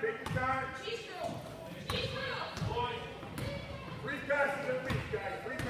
take your time. Three passes a week, guys.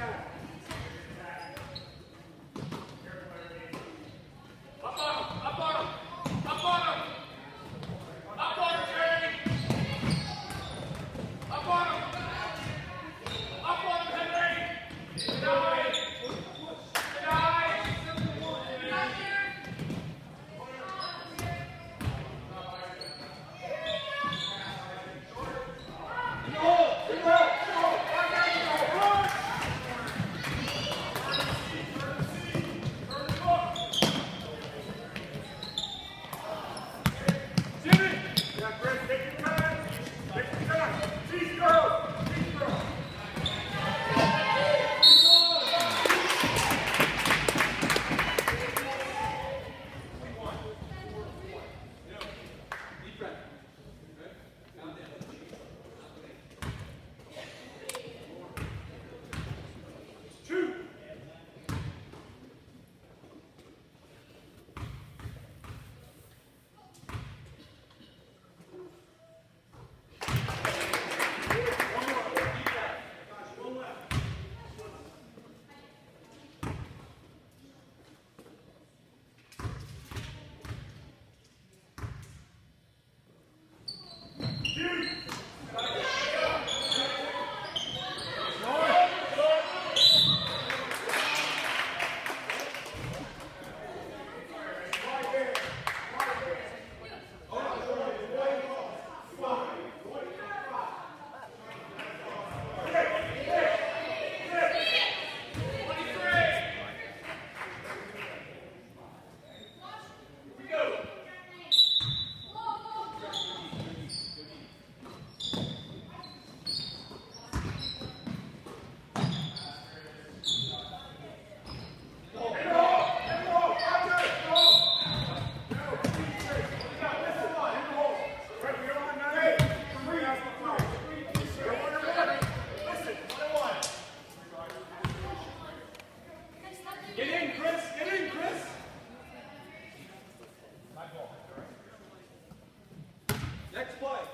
Next play.